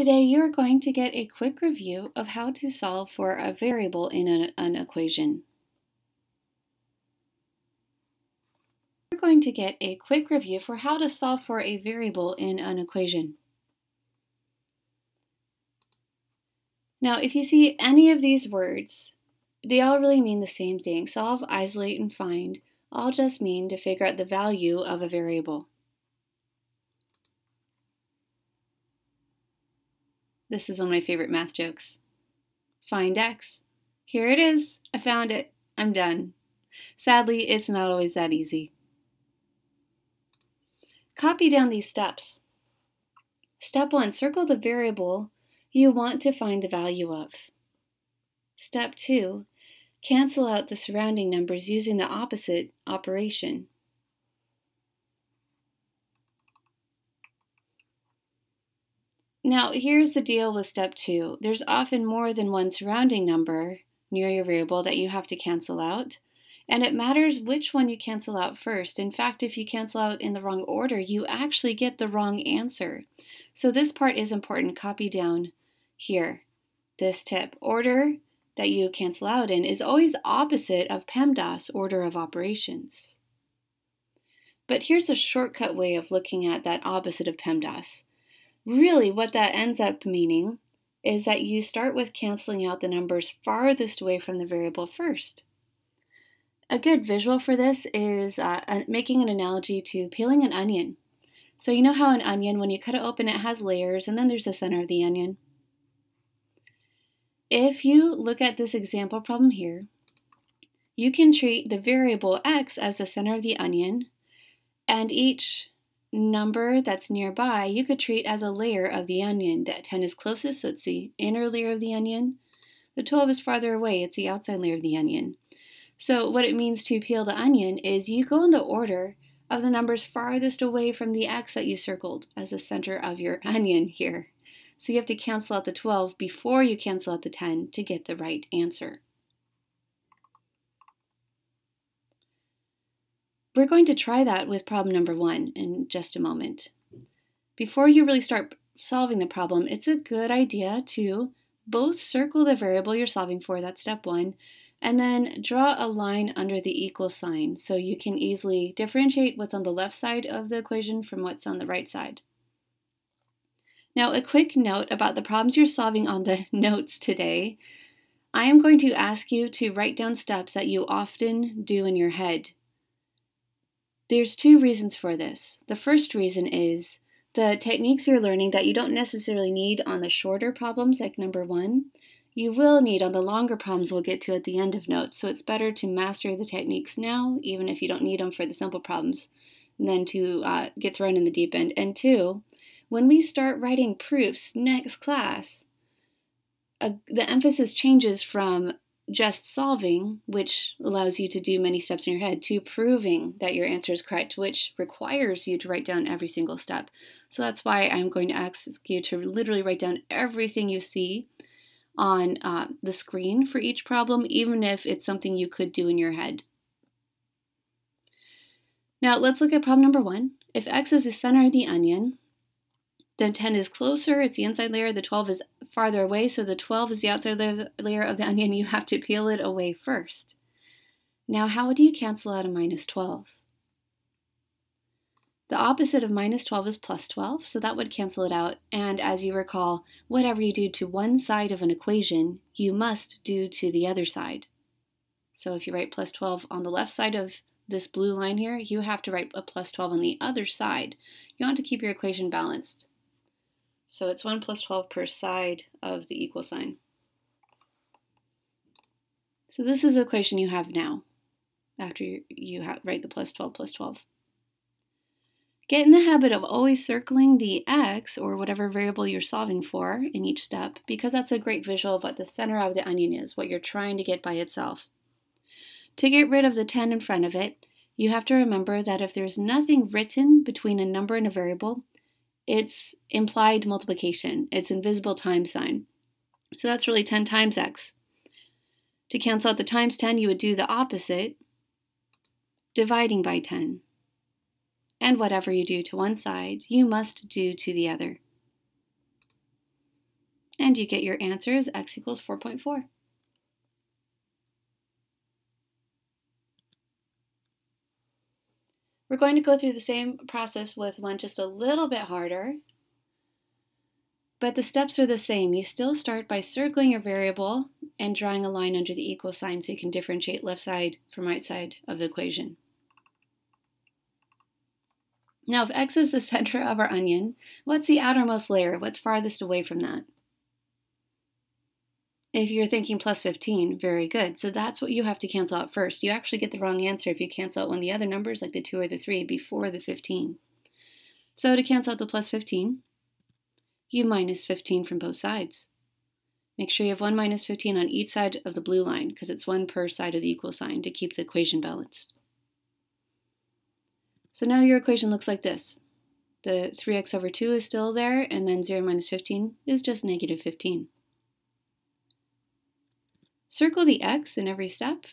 Today you are going to get a quick review of how to solve for a variable in an, an equation. We're going to get a quick review for how to solve for a variable in an equation. Now if you see any of these words, they all really mean the same thing. Solve, isolate, and find all just mean to figure out the value of a variable. This is one of my favorite math jokes. Find x. Here it is. I found it. I'm done. Sadly, it's not always that easy. Copy down these steps. Step 1. Circle the variable you want to find the value of. Step 2. Cancel out the surrounding numbers using the opposite operation. Now, here's the deal with step two. There's often more than one surrounding number near your variable that you have to cancel out. And it matters which one you cancel out first. In fact, if you cancel out in the wrong order, you actually get the wrong answer. So this part is important. Copy down here. This tip. Order that you cancel out in is always opposite of PEMDAS, order of operations. But here's a shortcut way of looking at that opposite of PEMDAS. Really, what that ends up meaning is that you start with canceling out the numbers farthest away from the variable first. A good visual for this is uh, making an analogy to peeling an onion. So you know how an onion, when you cut it open, it has layers, and then there's the center of the onion. If you look at this example problem here, you can treat the variable x as the center of the onion, and each number that's nearby, you could treat as a layer of the onion. That 10 is closest, so it's the inner layer of the onion. The 12 is farther away, it's the outside layer of the onion. So what it means to peel the onion is you go in the order of the numbers farthest away from the x that you circled as the center of your onion here. So you have to cancel out the 12 before you cancel out the 10 to get the right answer. We're going to try that with problem number one in just a moment. Before you really start solving the problem, it's a good idea to both circle the variable you're solving for, that's step one, and then draw a line under the equal sign so you can easily differentiate what's on the left side of the equation from what's on the right side. Now, a quick note about the problems you're solving on the notes today. I am going to ask you to write down steps that you often do in your head there's two reasons for this. The first reason is the techniques you're learning that you don't necessarily need on the shorter problems, like number one, you will need on the longer problems we'll get to at the end of notes. So it's better to master the techniques now, even if you don't need them for the simple problems, than to uh, get thrown in the deep end. And two, when we start writing proofs next class, uh, the emphasis changes from just solving, which allows you to do many steps in your head, to proving that your answer is correct, which requires you to write down every single step. So that's why I'm going to ask you to literally write down everything you see on uh, the screen for each problem, even if it's something you could do in your head. Now let's look at problem number one. If x is the center of the onion, then 10 is closer, it's the inside layer. The 12 is farther away, so the 12 is the outside layer of the onion. You have to peel it away first. Now, how do you cancel out a minus 12? The opposite of minus 12 is plus 12, so that would cancel it out. And as you recall, whatever you do to one side of an equation, you must do to the other side. So if you write plus 12 on the left side of this blue line here, you have to write a plus 12 on the other side. You want to keep your equation balanced. So it's 1 plus 12 per side of the equal sign. So this is the equation you have now after you, have, write the plus 12 plus 12. Get in the habit of always circling the x, or whatever variable you're solving for, in each step, because that's a great visual of what the center of the onion is, what you're trying to get by itself. To get rid of the 10 in front of it, you have to remember that if there's nothing written between a number and a variable, it's implied multiplication. It's invisible times sign. So that's really 10 times x. To cancel out the times 10, you would do the opposite, dividing by 10. And whatever you do to one side, you must do to the other. And you get your answer x equals 4.4. We're going to go through the same process with one just a little bit harder. But the steps are the same. You still start by circling your variable and drawing a line under the equal sign so you can differentiate left side from right side of the equation. Now, if x is the center of our onion, what's the outermost layer? What's farthest away from that? If you're thinking plus 15, very good. So that's what you have to cancel out first. You actually get the wrong answer if you cancel out one of the other numbers, like the 2 or the 3, before the 15. So to cancel out the plus 15, you minus 15 from both sides. Make sure you have 1 minus 15 on each side of the blue line, because it's 1 per side of the equal sign to keep the equation balanced. So now your equation looks like this. The 3x over 2 is still there, and then 0 minus 15 is just negative 15. Circle the x in every step.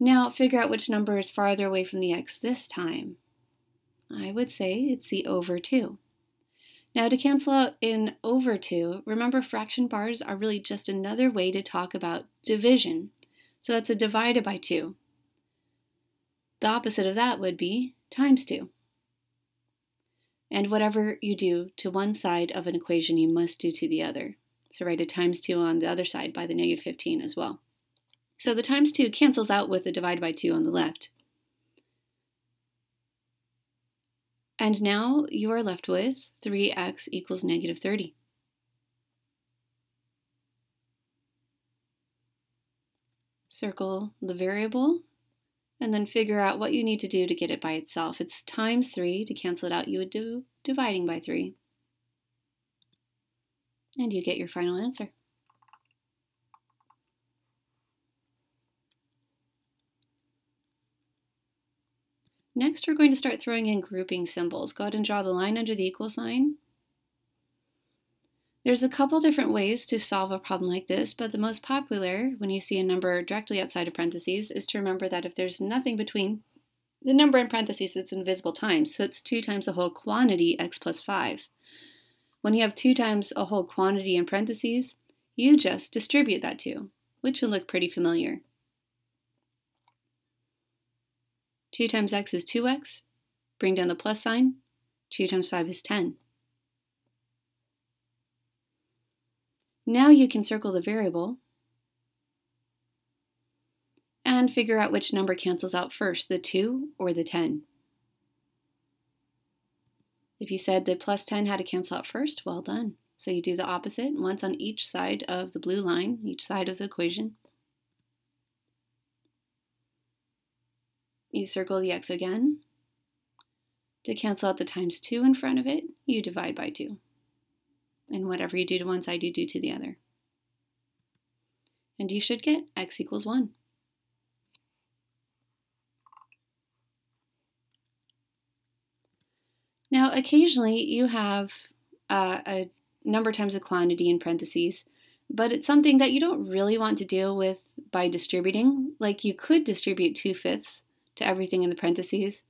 Now figure out which number is farther away from the x this time. I would say it's the over 2. Now to cancel out in over 2, remember fraction bars are really just another way to talk about division. So that's a divided by 2. The opposite of that would be times 2. And whatever you do to one side of an equation, you must do to the other. So write a times 2 on the other side by the negative 15 as well. So the times 2 cancels out with the divide by 2 on the left. And now you are left with 3x equals negative 30. Circle the variable and then figure out what you need to do to get it by itself. It's times 3. To cancel it out, you would do dividing by 3 and you get your final answer. Next, we're going to start throwing in grouping symbols. Go ahead and draw the line under the equal sign. There's a couple different ways to solve a problem like this, but the most popular when you see a number directly outside of parentheses is to remember that if there's nothing between the number in parentheses, it's invisible times. So it's 2 times the whole quantity, x plus 5. When you have 2 times a whole quantity in parentheses, you just distribute that 2, which will look pretty familiar. 2 times x is 2x. Bring down the plus sign. 2 times 5 is 10. Now you can circle the variable and figure out which number cancels out first, the 2 or the 10. If you said the plus 10 had to cancel out first, well done. So you do the opposite, once on each side of the blue line, each side of the equation. You circle the x again. To cancel out the times 2 in front of it, you divide by 2. And whatever you do to one side, you do to the other. And you should get x equals 1. Now, occasionally you have uh, a number times a quantity in parentheses, but it's something that you don't really want to deal with by distributing. Like you could distribute 2 fifths to everything in the parentheses,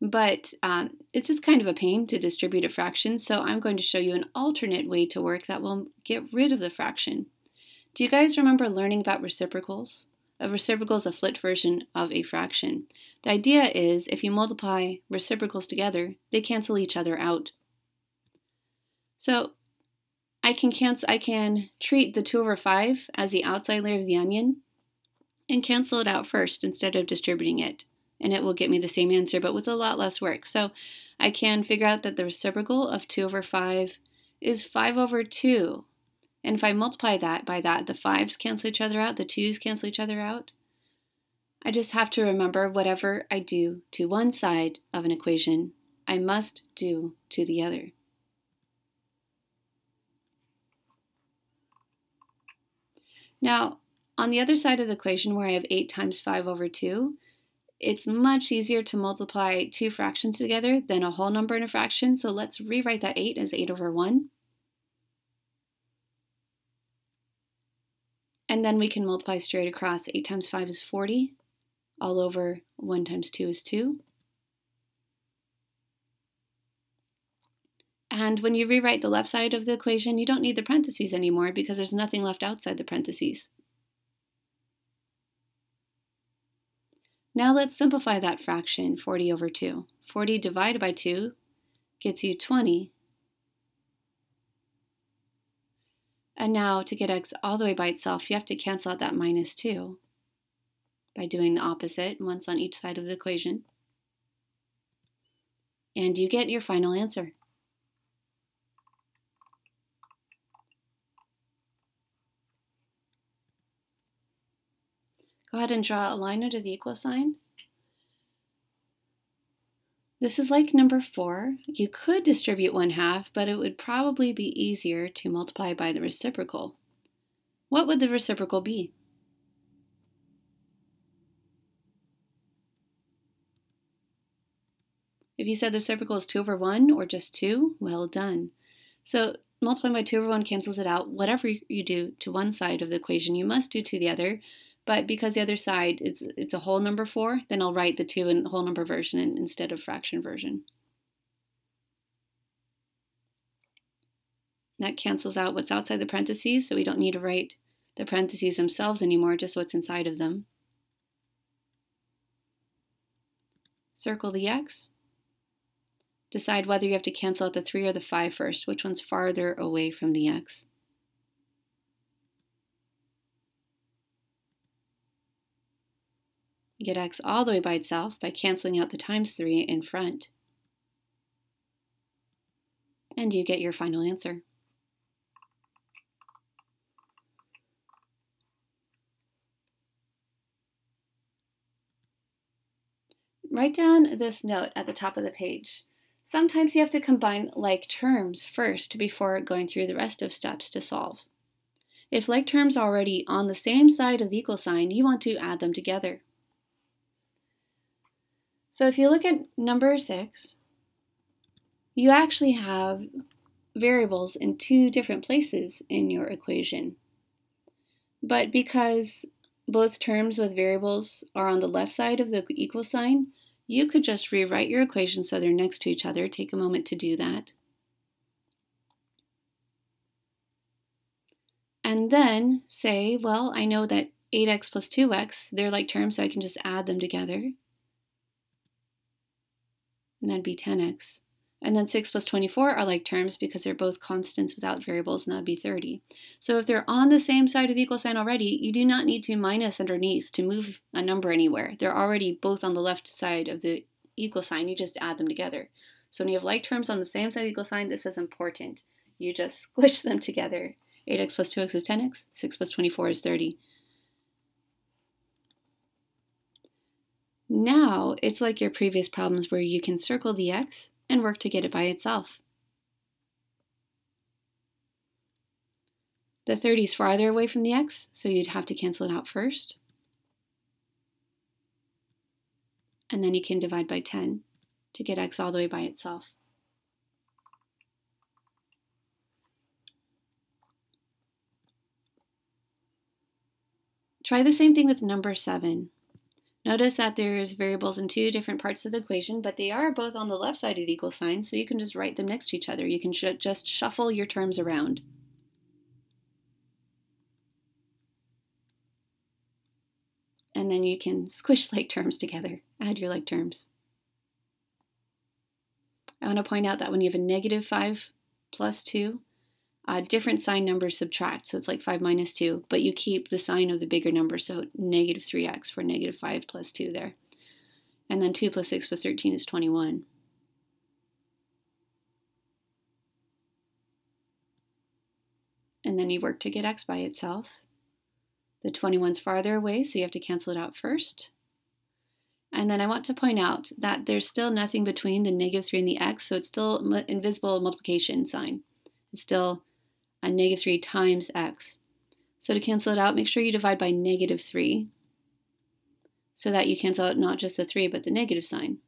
but um, it's just kind of a pain to distribute a fraction, so I'm going to show you an alternate way to work that will get rid of the fraction. Do you guys remember learning about reciprocals? A reciprocal is a flipped version of a fraction. The idea is if you multiply reciprocals together, they cancel each other out. So I can cancel I can treat the 2 over 5 as the outside layer of the onion and cancel it out first instead of distributing it. And it will get me the same answer, but with a lot less work. So I can figure out that the reciprocal of 2 over 5 is 5 over 2. And if I multiply that by that, the 5's cancel each other out, the 2's cancel each other out. I just have to remember whatever I do to one side of an equation, I must do to the other. Now, on the other side of the equation where I have 8 times 5 over 2, it's much easier to multiply two fractions together than a whole number in a fraction, so let's rewrite that 8 as 8 over 1. And then we can multiply straight across. 8 times 5 is 40. All over 1 times 2 is 2. And when you rewrite the left side of the equation, you don't need the parentheses anymore because there's nothing left outside the parentheses. Now let's simplify that fraction, 40 over 2. 40 divided by 2 gets you 20. And now to get x all the way by itself, you have to cancel out that minus 2 by doing the opposite, once on each side of the equation. And you get your final answer. Go ahead and draw a line under the equal sign. This is like number four. You could distribute one half, but it would probably be easier to multiply by the reciprocal. What would the reciprocal be? If you said the reciprocal is 2 over 1 or just 2, well done. So multiplying by 2 over 1 cancels it out. Whatever you do to one side of the equation, you must do to the other. But because the other side is it's a whole number 4, then I'll write the 2 in whole number version instead of fraction version. That cancels out what's outside the parentheses, so we don't need to write the parentheses themselves anymore, just what's inside of them. Circle the x. Decide whether you have to cancel out the 3 or the 5 first, which one's farther away from the x. get x all the way by itself by canceling out the times 3 in front. And you get your final answer. Write down this note at the top of the page. Sometimes you have to combine like terms first before going through the rest of steps to solve. If like terms are already on the same side of the equal sign, you want to add them together. So if you look at number six, you actually have variables in two different places in your equation. But because both terms with variables are on the left side of the equal sign, you could just rewrite your equation so they're next to each other. Take a moment to do that. And then say, well, I know that 8x plus 2x, they're like terms, so I can just add them together and that'd be 10x. And then 6 plus 24 are like terms because they're both constants without variables, and that'd be 30. So if they're on the same side of the equal sign already, you do not need to minus underneath to move a number anywhere. They're already both on the left side of the equal sign. You just add them together. So when you have like terms on the same side of the equal sign, this is important. You just squish them together. 8x plus 2x is 10x, 6 plus 24 is 30. Now it's like your previous problems where you can circle the x and work to get it by itself. The 30 is farther away from the x, so you'd have to cancel it out first. And then you can divide by 10 to get x all the way by itself. Try the same thing with number 7. Notice that there's variables in two different parts of the equation, but they are both on the left side of the equal sign, so you can just write them next to each other. You can sh just shuffle your terms around. And then you can squish like terms together, add your like terms. I want to point out that when you have a negative 5 plus 2, uh, different sign numbers subtract. So it's like 5 minus 2, but you keep the sign of the bigger number, so negative 3x for negative 5 plus 2 there. And then 2 plus 6 plus 13 is 21. And then you work to get x by itself. The 21's farther away, so you have to cancel it out first. And then I want to point out that there's still nothing between the negative 3 and the x, so it's still invisible multiplication sign. It's still a negative 3 times x. So to cancel it out, make sure you divide by negative 3 so that you cancel out not just the 3 but the negative sign.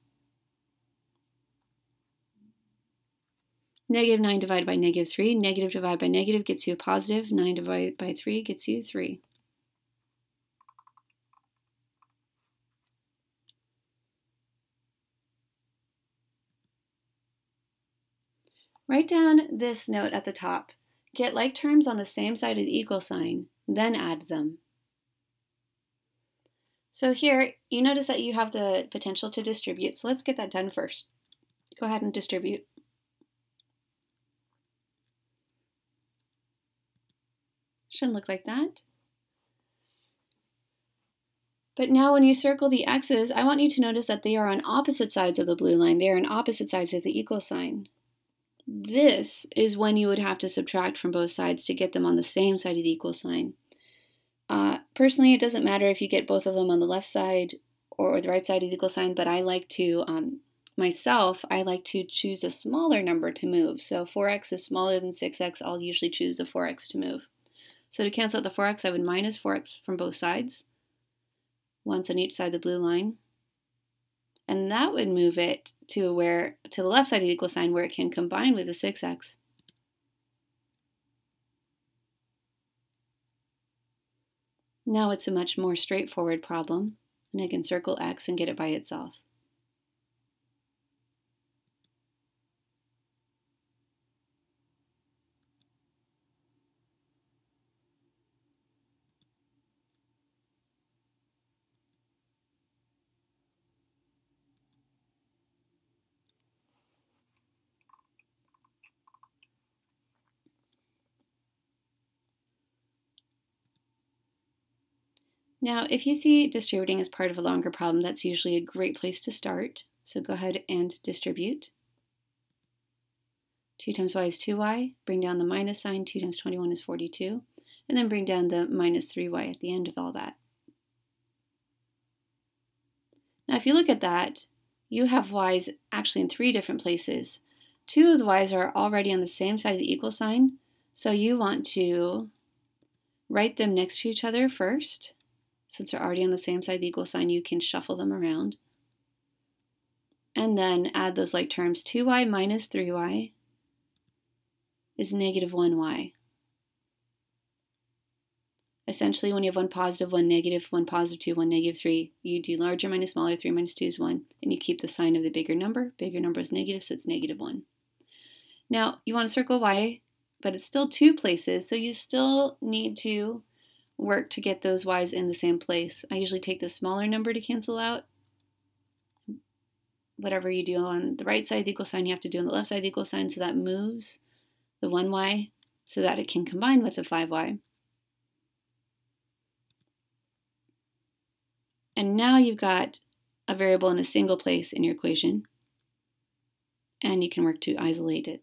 Negative 9 divided by negative 3. Negative divided by negative gets you a positive. 9 divided by 3 gets you 3. Write down this note at the top. Get like terms on the same side of the equal sign, then add them. So here, you notice that you have the potential to distribute. So let's get that done first. Go ahead and distribute. Shouldn't look like that. But now when you circle the x's, I want you to notice that they are on opposite sides of the blue line. They are on opposite sides of the equal sign. This is when you would have to subtract from both sides to get them on the same side of the equal sign. Uh, personally, it doesn't matter if you get both of them on the left side or the right side of the equal sign, but I like to, um, myself, I like to choose a smaller number to move. So 4x is smaller than 6x, I'll usually choose the 4x to move. So to cancel out the 4x, I would minus 4x from both sides, once on each side of the blue line. And that would move it to where to the left side of the equal sign where it can combine with the 6x. Now it's a much more straightforward problem, and I can circle x and get it by itself. Now, if you see distributing as part of a longer problem, that's usually a great place to start. So go ahead and distribute. 2 times y is 2y. Bring down the minus sign. 2 times 21 is 42. And then bring down the minus 3y at the end of all that. Now, if you look at that, you have y's actually in three different places. Two of the y's are already on the same side of the equal sign, so you want to write them next to each other first. Since they're already on the same side of the equal sign, you can shuffle them around. And then add those like terms. 2y minus 3y is negative 1y. Essentially, when you have one positive, one negative, one positive 2, one negative 3, you do larger minus smaller, 3 minus 2 is 1, and you keep the sign of the bigger number. Bigger number is negative, so it's negative 1. Now, you want to circle y, but it's still two places, so you still need to work to get those y's in the same place. I usually take the smaller number to cancel out. Whatever you do on the right side the equal sign, you have to do on the left side the equal sign, so that moves the 1y so that it can combine with the 5y. And now you've got a variable in a single place in your equation, and you can work to isolate it.